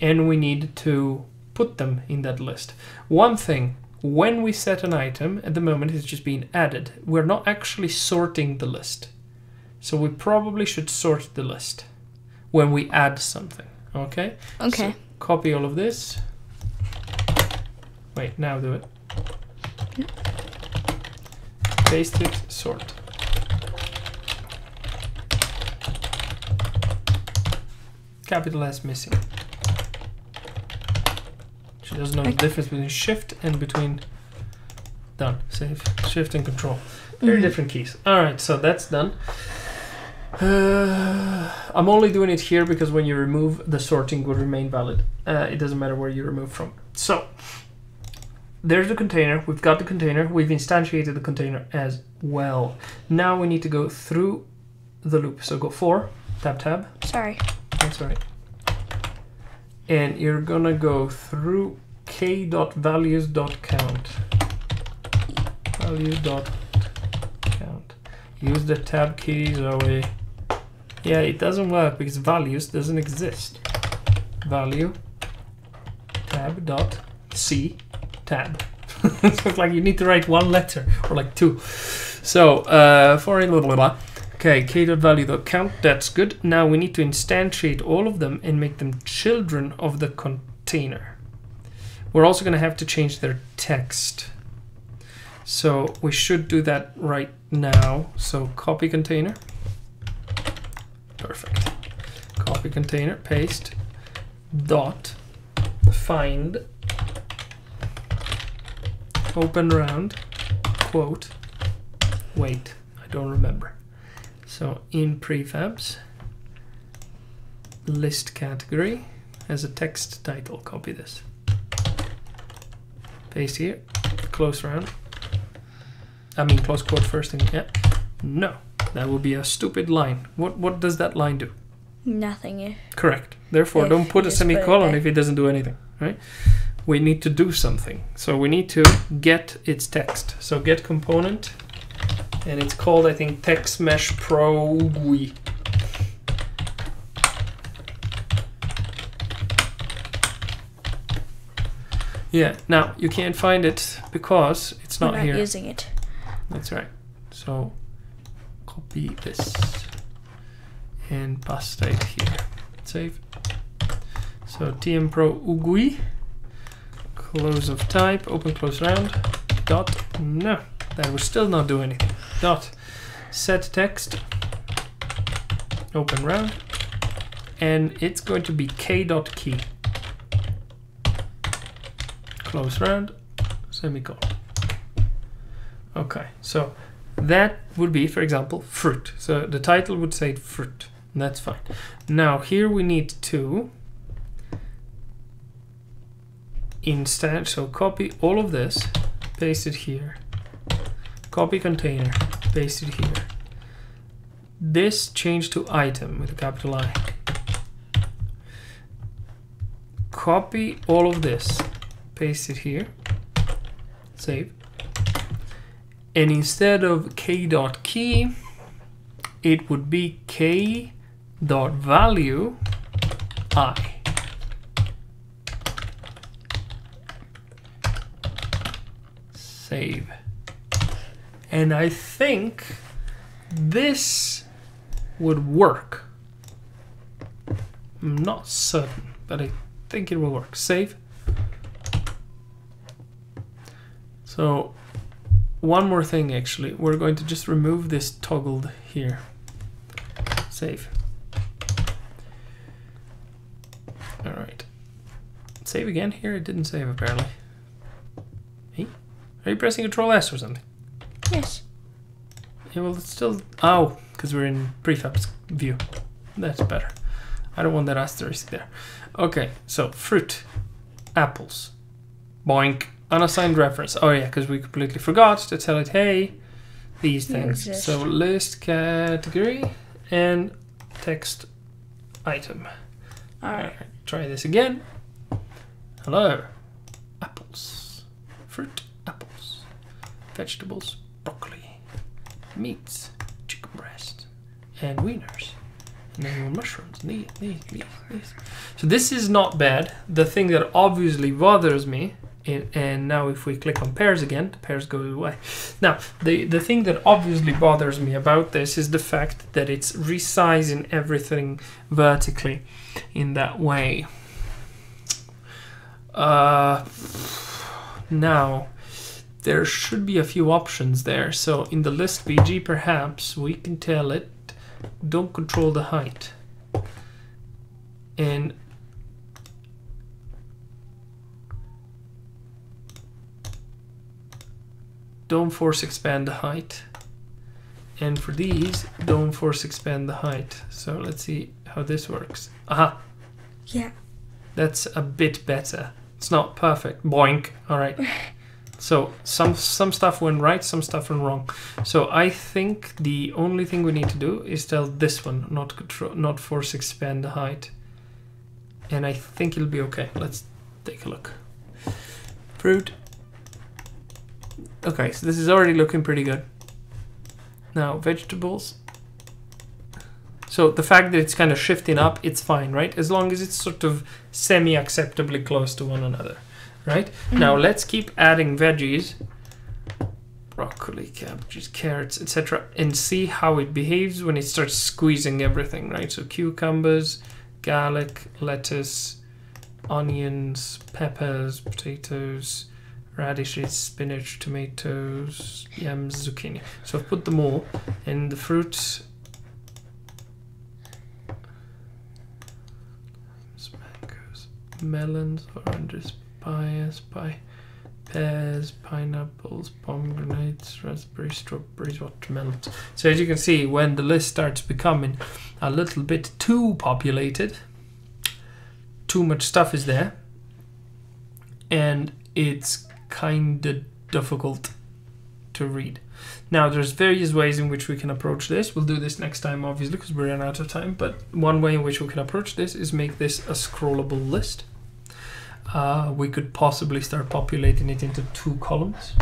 and we need to put them in that list. One thing, when we set an item, at the moment it's just being added. We're not actually sorting the list. So we probably should sort the list when we add something. Okay? Okay. So copy all of this. Wait, now do it. Paste it, sort. Capital S missing. She doesn't know the difference between shift and between done. Save. Shift and control. Very Mhm. different keys. Alright, so that's done. Uh, I'm only doing it here because when you remove, the sorting will remain valid. Uh, it doesn't matter where you remove from. So, there's the container. We've got the container. We've instantiated the container as well. Now we need to go through the loop. So go for, tab tab. Sorry. That's right. And you're gonna go through k.values.count. Value.count. Use the tab key, Zoe. Yeah, it doesn't work because values doesn't exist. Value tab dot c tab. so it's like you need to write one letter or like two. So uh, for blah blah blah. Okay, k.value.count, that's good. Now we need to instantiate all of them and make them children of the container. We're also going to have to change their text. So we should do that right now. So copy container. Perfect. Copy container, paste, dot, find, open round, quote, wait, I don't remember. So in prefabs, list category as a text title. Copy this. Paste here. Close round. I mean close quote first and yeah. No. That would be a stupid line. What what does that line do? Nothing. If Correct. Therefore, If don't put a just put it semicolon if it doesn't do anything, right? We need to do something. So we need to get its text. So get component, and it's called, I think, TextMeshPro GUI. Yeah, now you can't find it because it's we're not, not here. using it. That's right. So copy this and paste it here. Save. So TM Pro UGUI. Close of type. Open close round. Dot. No, that will still not do anything. Dot. Set text. Open round. And it's going to be k dot key. Close round. Semicolon. Okay, so that would be, for example, fruit. So the title would say fruit. That's fine. Now here we need to instead, so copy all of this, paste it here. Copy container, paste it here. This change to item with a capital I. Copy all of this, paste it here. Save and instead of k dot key it would be k dot value i save and i think this would work. I'm not certain but i think it will work. Save. So one more thing actually. We're going to just remove this toggled here. Save. All right save again here? It didn't save apparently. Hey are you pressing control s or something Yes. yeah well it's still oh because we're in prefabs view that's better i don't want that asterisk there okay so fruit apples boink unassigned reference. Oh yeah, because we completely forgot to tell it, hey, these things. So list category and text item. All right. Alright, try this again. Hello. Apples. Fruit, apples. Vegetables, broccoli. Meats, chicken breast. And wieners. And then mushrooms. These, these, these, these. So this is not bad. The thing that obviously bothers me, and now if we click on pears again, the pears go away. Now, the, the thing that obviously bothers me about this is the fact that it's resizing everything vertically in that way. Uh, now, there should be a few options there. So in the list BG, perhaps we can tell it don't control the height. And don't force expand the height. And for these, don't force expand the height. So let's see how this works. Aha, Yeah. that's a bit better. It's not perfect. Boink. All right. So some some stuff went right, some stuff went wrong. So I think the only thing we need to do is tell this one not control, not force expand the height, and I think it'll be okay. Let's take a look. Fruit. Okay, so this is already looking pretty good. Now vegetables. So the fact that it's kind of shifting up, it's fine, right? As long as it's sort of semi-acceptably close to one another, right? Mm-hmm. Now let's keep adding veggies, broccoli, cabbages, carrots, etc., and see how it behaves when it starts squeezing everything, right? So cucumbers, garlic, lettuce, onions, peppers, potatoes, radishes, spinach, tomatoes, yams, zucchini. So I've put them all, and the fruits. Mangoes, melons, oranges, papayas, pie, pears, pineapples, pomegranates, raspberries, strawberries, watermelons. So as you can see, when the list starts becoming a little bit too populated, too much stuff is there, and it's kind of difficult to read. Now, there's various ways in which we can approach this. We'll do this next time, obviously, because we're running out of time. But one way in which we can approach this is make this a scrollable list. Uh, we could possibly start populating it into two columns.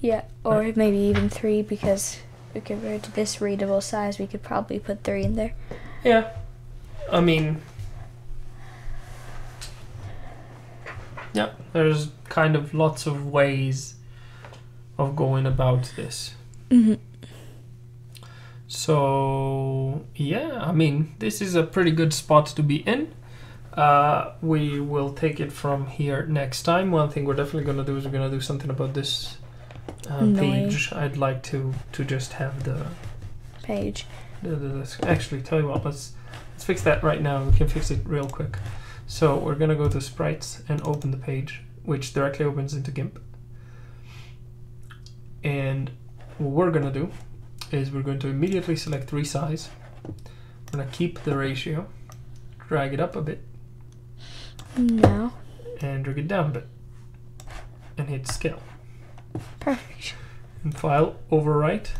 Yeah. Or maybe even three because we compared to this readable size, we could probably put three in there. Yeah. I mean, yeah, there's kind of lots of ways of going about this. Mm-hmm. So, yeah, I mean, this is a pretty good spot to be in. Uh, we will take it from here next time. One thing we're definitely going to do is we're going to do something about this uh, page. I'd like to to just have the, Page. the, the, the actually tell you what let's let's fix that right now. We can fix it real quick. So we're going to go to sprites and open the page, which directly opens into GIMP. And what we're going to do is we're going to immediately select resize. We're going to keep the ratio, drag it up a bit, No. and drag it down a bit, and hit scale. Perfect. And file overwrite.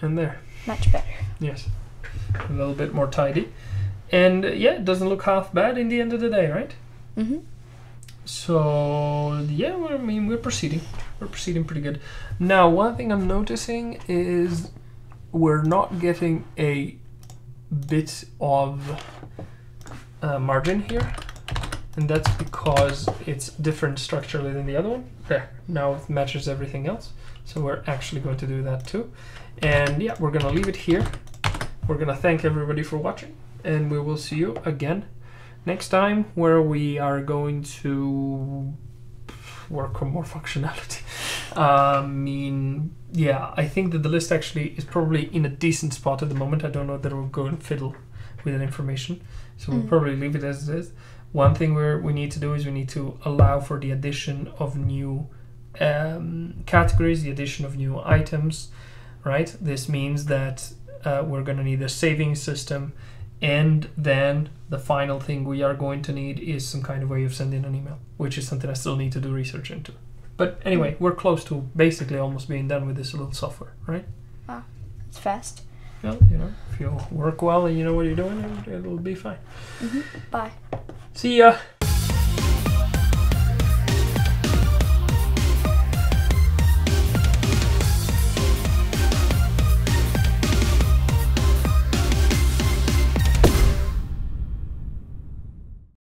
And there. Much better. Yes. A little bit more tidy. And uh, yeah, it doesn't look half bad in the end of the day, right? Mm-hmm. So yeah, well, I mean we're proceeding. We're proceeding pretty good. Now, one thing I'm noticing is we're not getting a bit of uh, margin here, and that's because it's different structurally than the other one. There, now it matches everything else. So we're actually going to do that too. And yeah, we're gonna leave it here. We're gonna thank everybody for watching, and we will see you again next time where we are going to work on more functionality. I mean, yeah, I think that the list actually is probably in a decent spot at the moment. I don't know that we'll go and fiddle with that information, so we'll Mm. probably leave it as it is. One thing we we need to do is we need to allow for the addition of new um, categories, the addition of new items, right? This means that uh, we're going to need a saving system, and then the final thing we are going to need is some kind of way of sending an email, which is something I still need to do research into. But anyway, we're close to basically almost being done with this little software, right? Wow, It's fast. Well, you know, if you work well and you know what you're doing, it- it'll be fine. Mhm. Bye. See ya.